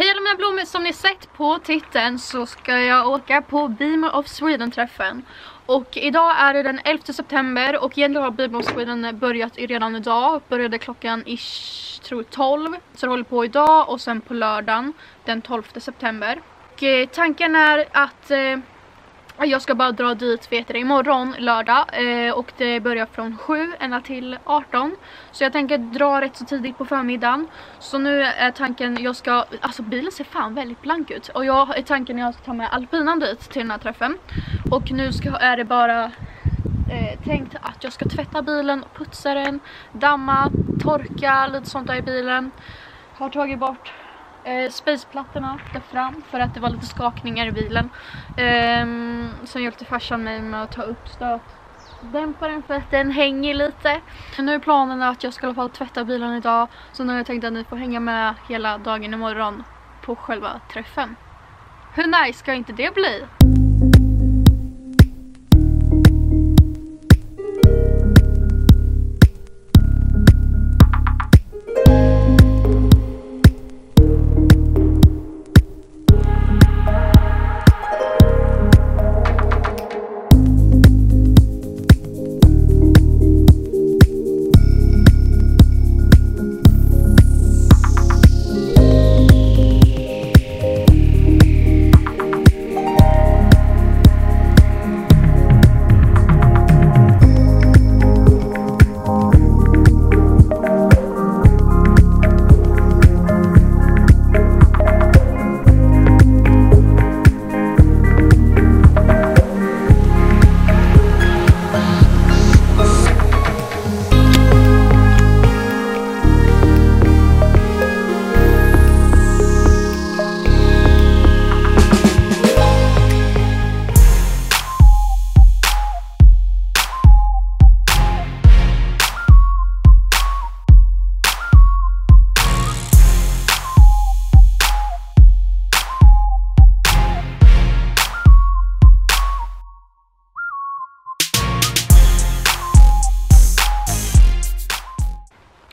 Hej alla mina blommor, som ni sett på titeln så ska jag åka på Beamer of Sweden-träffen. Och idag är det den 11 september och egentligen har Beamer of Sweden börjat redan idag. Började klockan ish, tror 12. Så det håller på idag och sen på lördagen den 12 september. Och eh, tanken är att eh, jag ska bara dra dit vet det, imorgon lördag eh, och det börjar från 7 ända till 18. Så jag tänker dra rätt så tidigt på förmiddagen. Så nu är tanken, jag ska, alltså bilen ser fan väldigt blank ut. Och jag är tanken att jag ska ta med alpinan dit till den här träffen. Och nu ska, är det bara eh, tänkt att jag ska tvätta bilen, putsa den, damma, torka, lite sånt där i bilen. Har tagit bort eh, spaceplattorna där fram för att det var lite skakningar i bilen. Eh, sen hjälpte farsan mig med att ta upp stötdämparen för att den hänger lite. Nu är planen att jag ska i alla fall tvätta bilen idag så nu har jag tänkt att ni får hänga med hela dagen imorgon på själva träffen. Hur nice ska inte det bli?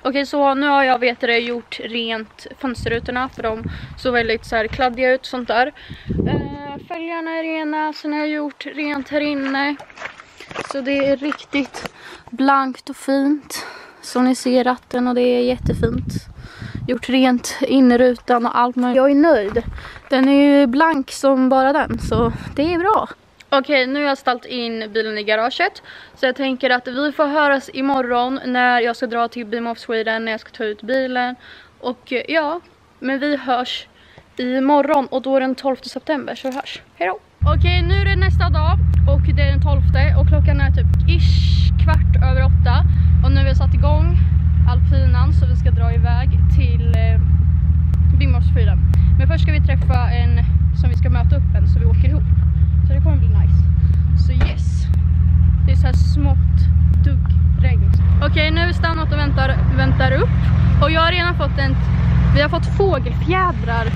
Okej så nu har jag vet det, gjort rent fönsterrutorna för de såg väldigt så här kladdiga ut sånt där. Eh, fälgarna är rena, sen har jag gjort rent här inne. Så det är riktigt blankt och fint. Som ni ser ratten och det är jättefint. Gjort rent innerutan och allt men jag är nöjd. Den är ju blank som bara den så det är bra. Okej, nu har jag ställt in bilen i garaget. Så jag tänker att vi får höras imorgon när jag ska dra till Beam of Sweden, när jag ska ta ut bilen. Och eh, ja, men vi hörs imorgon och då är det den 12 september så vi hörs. Hejdå! Okej, nu är det nästa dag och det är den 12 och klockan är typ ish kvart över åtta. Och nu har vi satt igång alpinan så vi ska dra iväg till eh, Beam of Sweden. Men först ska vi träffa en som vi ska möta upp en så vi åker ihop. Så det kommer bli nice. Så yes. Det är så här smått duggregn. Okej, okay, nu har vi stannat och väntar, väntar upp. Och jag har redan fått en... Vi har fått fågelfjädrar.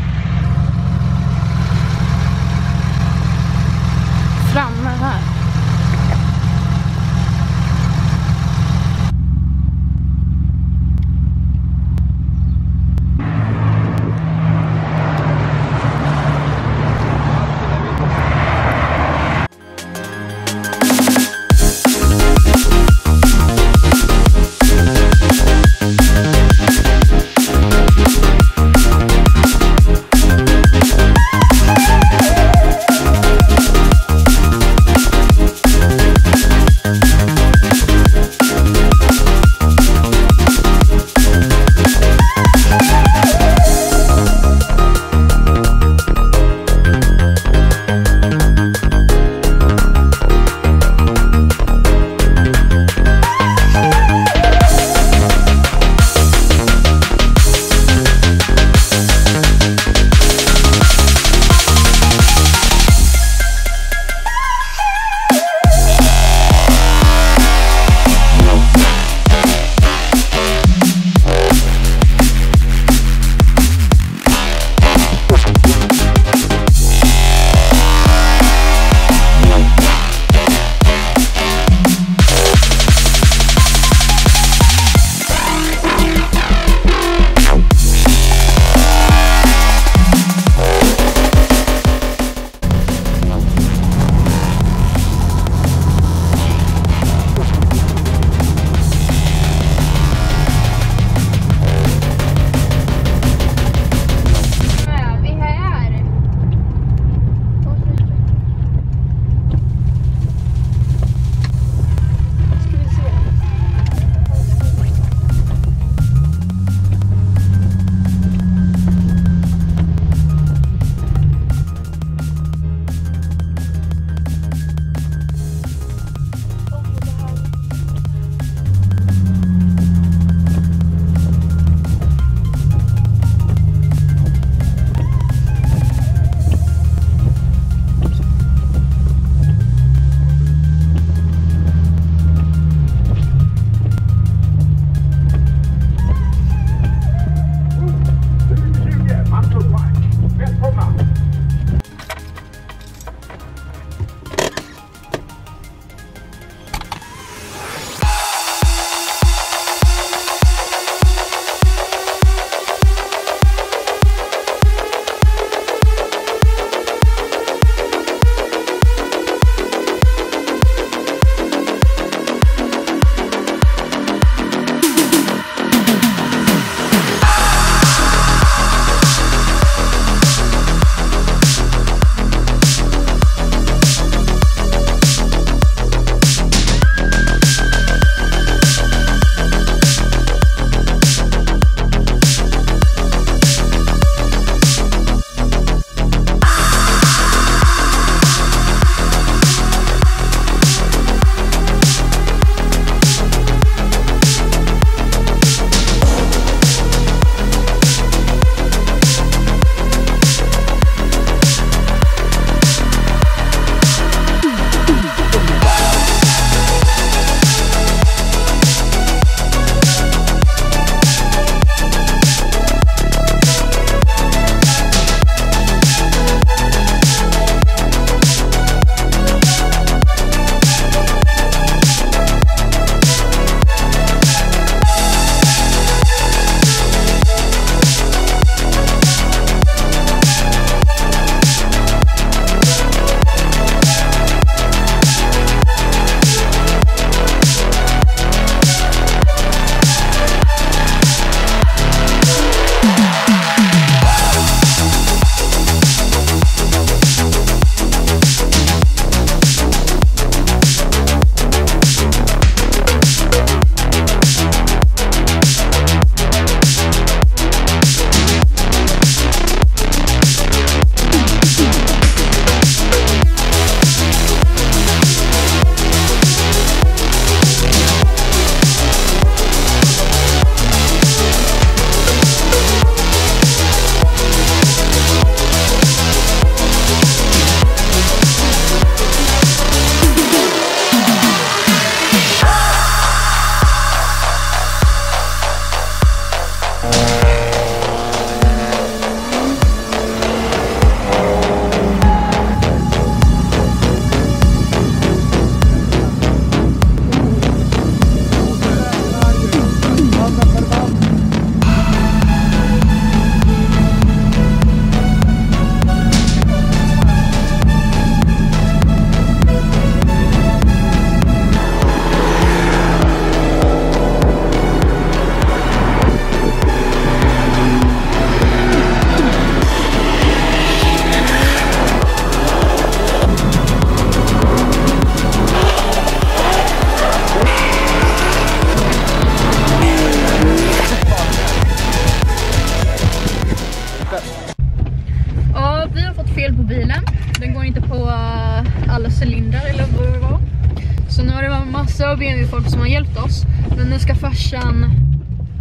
Nu har det varit massor av BMW-folk som har hjälpt oss. Men nu ska farsan...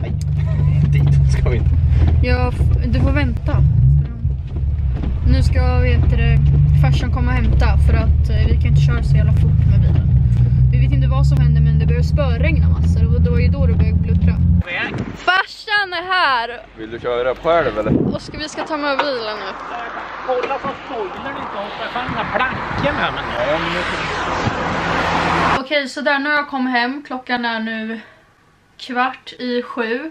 Nej, dit ska vi inte. Ja, du får vänta. Nu ska vet du, farsan komma och hämta för att eh, vi kan inte köra så jävla fort med bilen. Vi vet inte vad som händer men det börjar spöregna massor och det var ju då det började bluddra. Farsan är här! Vill du köra själv eller? Och ska, vi ska ta med bilen nu. Kolla så spoilern inte hoppar fram den här planken här men... Ja, men nu... Okej, så där när jag kom hem, klockan är nu kvart i sju.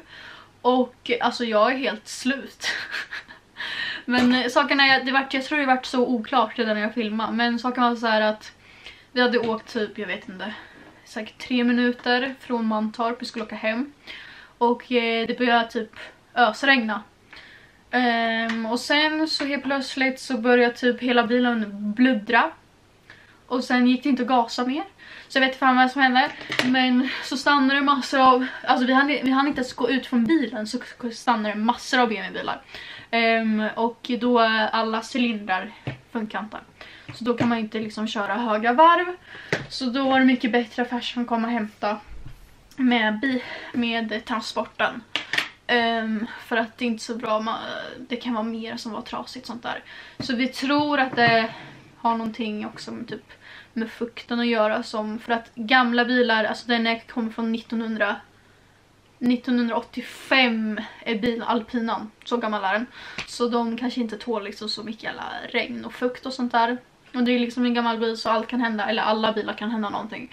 Och alltså jag är helt slut. men eh, saken är, det vart, jag tror det vart så oklart redan när jag filmade. Men saken var så här att vi hade åkt typ, jag vet inte, säkert tre minuter från Mantorp. Vi skulle åka hem. Och eh, det började typ ösregna. Um, och sen så helt plötsligt så började typ hela bilen bluddra. Och sen gick det inte att gasa mer. Så jag vet inte fan vad som hände. Men så stannade det massor av... Alltså vi hann, vi hann inte ens gå ut från bilen så stannade det massor av BMW-bilar. Um, ehm, och då alla cylindrar funkar. Så då kan man inte liksom köra höga varv. Så då var det mycket bättre att färsen kom och hämta med, bi med transporten. Um, för att det är inte så bra, man, det kan vara mer som var trasigt sånt där. Så vi tror att det har någonting också med typ med fukten att göra som för att gamla bilar, alltså den kommer från 1900 1985 är bilen alpinan, så gammal är den. Så de kanske inte tål liksom så mycket jävla regn och fukt och sånt där. Och det är liksom en gammal bil så allt kan hända, eller alla bilar kan hända någonting.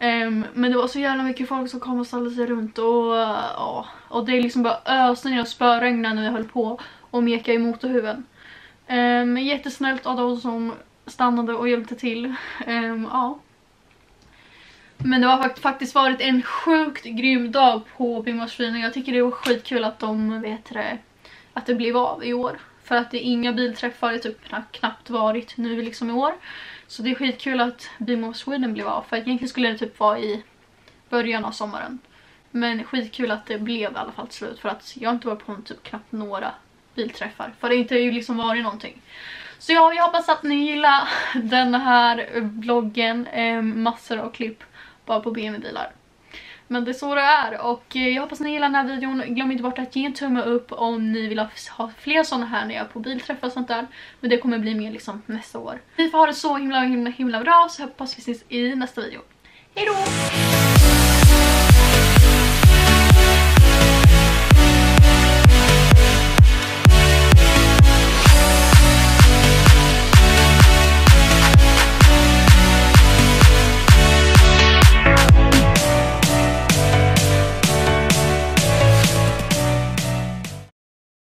Um, men det var så jävla mycket folk som kom och ställde sig runt och, uh, och det är liksom bara öste ner och spöregnade när vi höll på och meka i motorhuven. Um, jättesnällt av de som stannade och hjälpte till. Um, ja. Men det har faktiskt varit en sjukt grym dag på Bingmarsfrin jag tycker det var skitkul att de vet det, att det blev av i år. För att det är inga bilträffar, det typ knappt varit nu liksom i år. Så det är skitkul att Beam of Sweden blev av. För egentligen skulle det typ vara i början av sommaren. Men skitkul att det blev i alla fall till slut. För att jag har inte varit på typ knappt några bilträffar. För det har inte ju liksom varit någonting. Så ja, jag hoppas att ni gillar den här vloggen. Eh, massor av klipp bara på BMW-bilar. Men det är så det är och eh, jag hoppas ni gillar den här videon. Glöm inte bort att ge en tumme upp om ni vill ha fler sådana här när jag är på bilträffar och sånt där. Men det kommer bli mer liksom nästa år. Vi får ha det så himla himla himla bra så hoppas vi ses i nästa video. Hejdå!